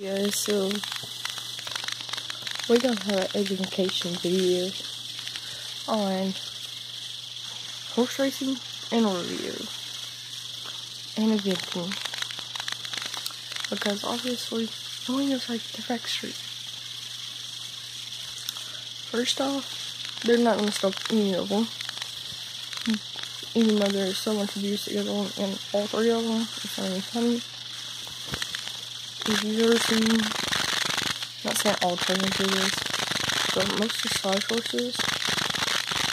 Yeah, so we're gonna have an education video on horse racing and rodeo and eventing because obviously one knows like the facts First off, they're not gonna stop any of them. Even though there's so much abuse that goes on in all three of them, it's not even funny. Seen, not saying all do this, but most dressage horses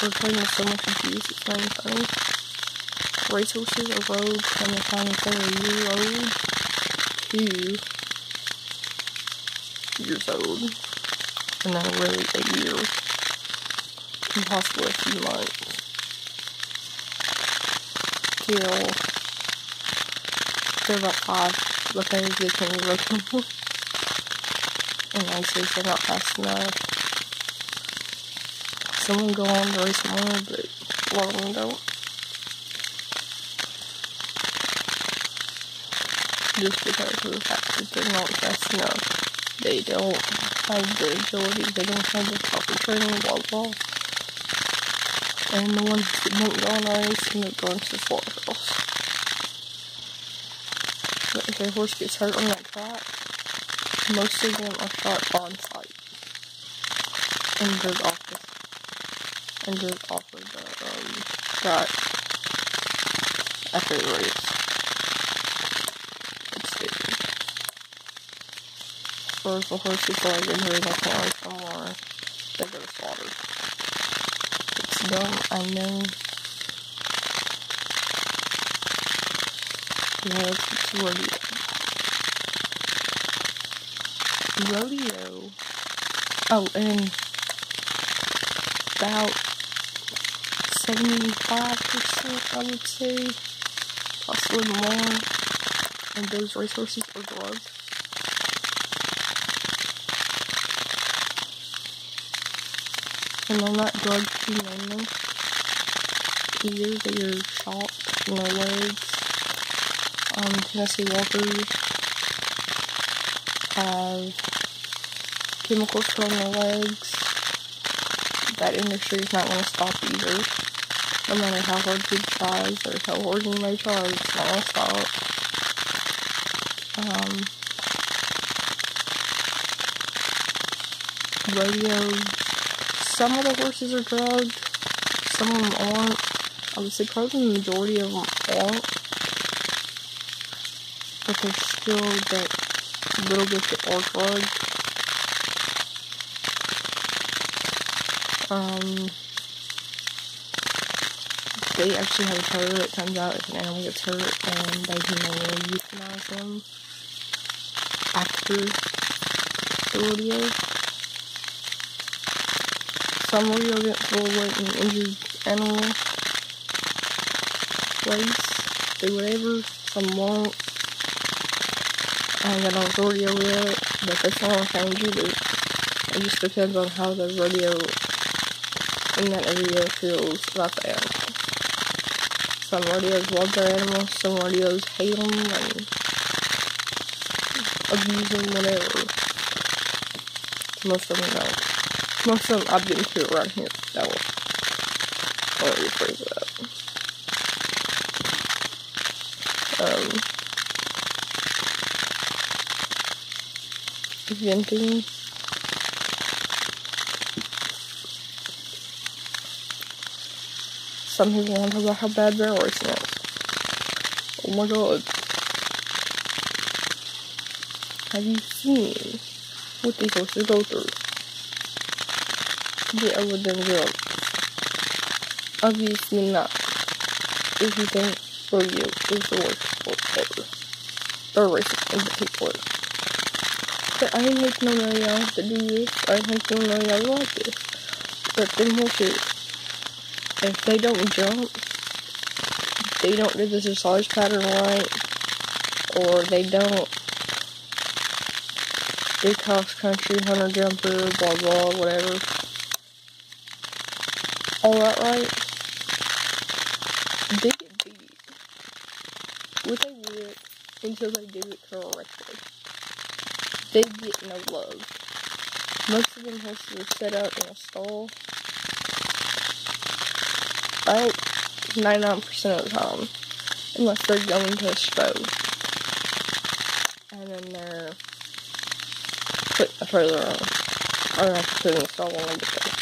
are playing with so much abuse, it's not even funny. Racehorses are rode from the time they're year old to years old. And then really a year. And possibly a few months. Till they're about five because they can broken. and I say they're not fast enough. Someone go on to race more, but lot of them don't. Just because of the fact that they're not fast enough. They don't have the agility, they don't have the proper training, blah blah. And the ones that don't go on race end up going to the slaughterhouse. But if a horse gets hurt on that track, most of them are shot on site. And off the and goes off of the um, after the race. It's stupid. Or if a horse is like injured, can't race no more, they go to slaughter. It's dumb, I know. It's rodeo. Rodeo. Oh, and about 75%, I would say, possibly more, and those racehorses are drugged. And they're not drugged humanely. Either they are shot in their legs. Um, Tennessee Walkers have chemicals put on their legs. That industry is not going to stop either. No matter how hard people tries or how hard you may try, it's not going to stop. Um, rodeo. Some of the horses are drugged. Some of them aren't. I would say probably the majority of them aren't. But there's still that little bit of drugged. Um, they actually have a terror. It comes out if an animal gets hurt and they humanely euthanize them after the rodeo. Some rodeo get full let an injured animal place, do whatever. Some won't. I got on rodeo yet, but that's not gonna change either. It just depends on how the rodeo in that area feels about the animal. Some rodeos love their animals, some rodeos hate them and abuse them, whatever. Most of them don't. Most of them I've been to around here don't. I'll rephrase that. Um, eventing. Some people want to talk about how bad barrel racing is. Oh my god. Have you seen what these horses go through? The than jump. Obviously not. If you think rodeo is the worst sport ever. Or racing in particular. But I making no money out to do this. I making no money out like this. But them horses, if they don't jump, they don't do the dressage pattern right, or they don't do cross country, hunter jumper, blah blah, whatever. All that right, they get beat with a whip until they do it correctly. They get no love. Most of them horses are set up in a stall. About 99% of the time. Unless they're going to a show. And then they're put a trailer on. Or have to put in a stall they get there.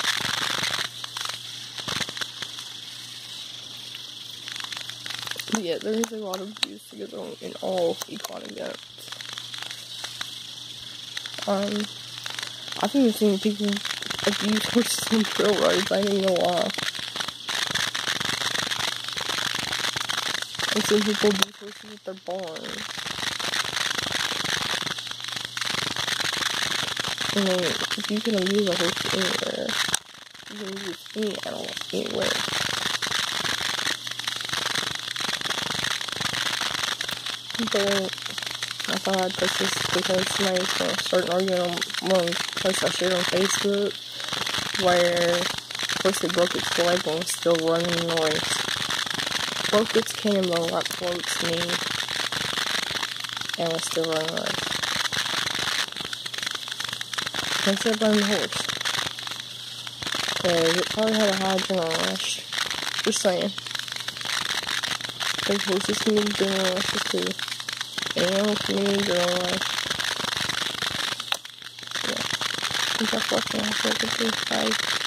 Yeah, there's a lot of abuse to on in all events. Um, I've even seen people abuse horses on trail rides. I didn't know why. I've seen people abuse horses at their barn. I mean, if you can abuse a horse anywhere, you can abuse any animal anywhere. But I thought I'd post this because somebody's gonna start an argument on one post I shared on Facebook where of it broke its leg and was still running the race. Broke its cannon bone like floats me and was still running the race. Instead of the horse. Cause it probably had a high adrenaline rush. Just saying. Because horses can get adrenaline rushes too animal community girl. Yeah. Have a day. Bye.